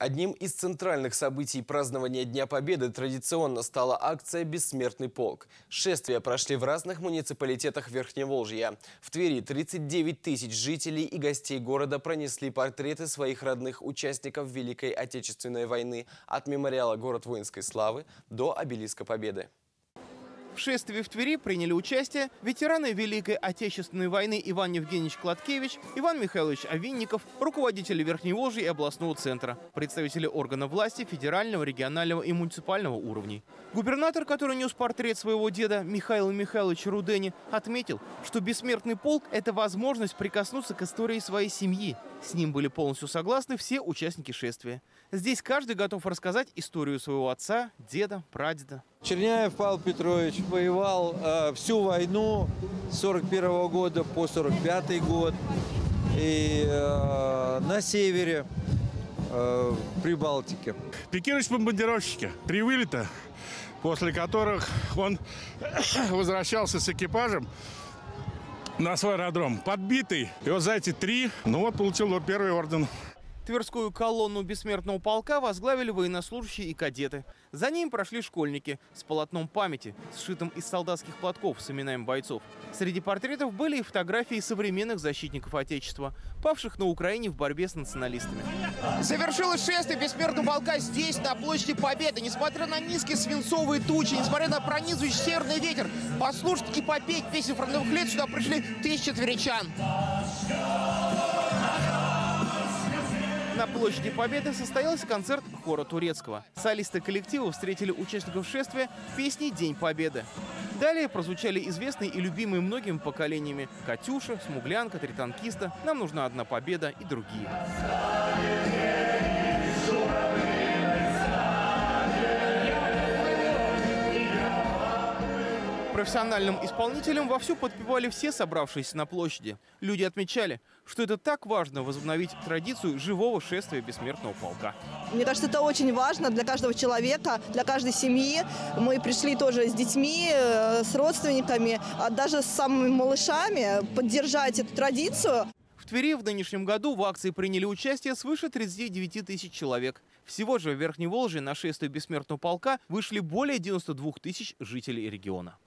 Одним из центральных событий празднования Дня Победы традиционно стала акция «Бессмертный полк». Шествия прошли в разных муниципалитетах Верхневолжья. В Твери 39 тысяч жителей и гостей города пронесли портреты своих родных участников Великой Отечественной войны от мемориала «Город воинской славы» до обелиска Победы. В шествии в Твери приняли участие ветераны Великой Отечественной войны Иван Евгеньевич Кладкевич, Иван Михайлович Авинников, руководители Верхневолжья и областного центра, представители органов власти федерального, регионального и муниципального уровней. Губернатор, который нес портрет своего деда Михаила Михайловича Рудени, отметил, что бессмертный полк – это возможность прикоснуться к истории своей семьи. С ним были полностью согласны все участники шествия. Здесь каждый готов рассказать историю своего отца, деда, прадеда. Черняев Павел Петрович воевал э, всю войну с 41 года по 45 год и э, на севере э, при Балтике. Пикируешь бомбардировщики три вылета, после которых он возвращался с экипажем на свой аэродром, подбитый. И вот за эти три, ну вот получил первый орден Тверскую колонну бессмертного полка возглавили военнослужащие и кадеты. За ним прошли школьники с полотном памяти, сшитым из солдатских платков с именами бойцов. Среди портретов были и фотографии современных защитников Отечества, павших на Украине в борьбе с националистами. Завершилось шествие бессмертного полка здесь, на площади Победы. Несмотря на низкие свинцовые тучи, несмотря на пронизывающий северный ветер, послушать и попеть песни фронтовых лет сюда пришли тысячи тверичан. На площади Победы состоялся концерт хора турецкого. Солисты коллектива встретили участников шествия песней «День Победы». Далее прозвучали известные и любимые многими поколениями «Катюша», «Смуглянка», «Три танкиста», «Нам нужна одна победа» и другие. Профессиональным исполнителям вовсю подпевали все собравшиеся на площади. Люди отмечали, что это так важно возобновить традицию живого шествия бессмертного полка. Мне кажется, это очень важно для каждого человека, для каждой семьи. Мы пришли тоже с детьми, э, с родственниками, а даже с самыми малышами поддержать эту традицию. В Твери в нынешнем году в акции приняли участие свыше 39 тысяч человек. Всего же в Верхней Волжье на шествие бессмертного полка вышли более 92 тысяч жителей региона.